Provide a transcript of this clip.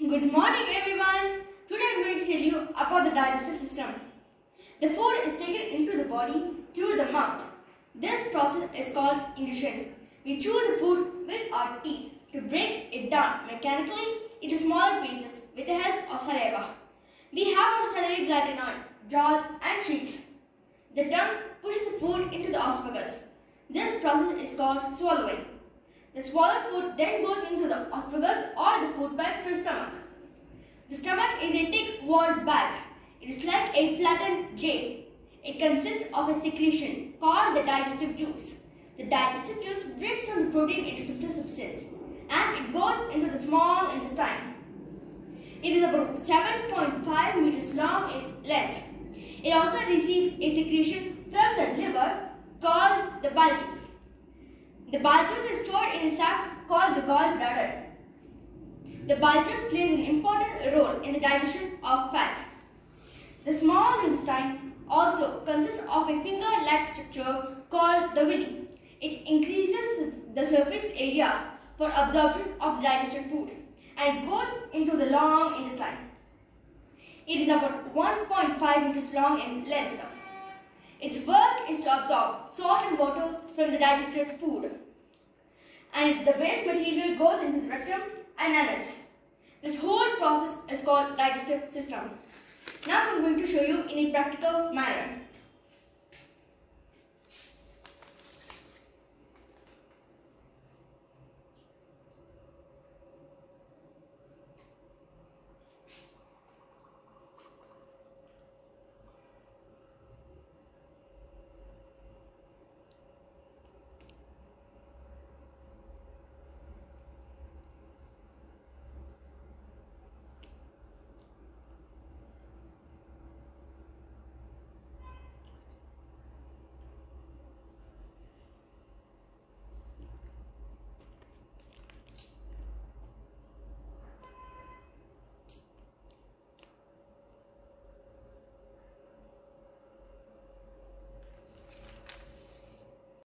Good morning everyone. Today I'm going to tell you about the digestive system. The food is taken into the body through the mouth. This process is called ingestion. We chew the food with our teeth to break it down mechanically into smaller pieces with the help of saliva. We have our salivary gland in our jaws and cheeks. The tongue pushes the food into the esophagus. This process is called swallowing. The swallowed food then goes into the esophagus or the food pipe to the stomach. The stomach is a thick-walled bag. It is like a flattened J. It consists of a secretion called the digestive juice. The digestive juice breaks down the protein into simple substance and it goes into the small intestine. It is about 7.5 meters long in length. It also receives a secretion from the liver called the bile juice. The juice is stored in a sac called the gallbladder. The juice plays an important role in the digestion of fat. The small intestine also consists of a finger-like structure called the villi. It increases the surface area for absorption of the digested food and goes into the long intestine. It is about 1.5 meters long in length. Its work is to absorb salt and water from the digested food. And the waste material goes into the rectum and anus. This whole process is called digestive system. Now I'm going to show you in a practical manner.